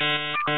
Música